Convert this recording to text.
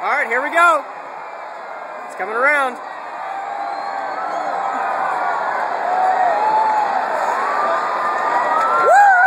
All right, here we go. It's coming around. Woo!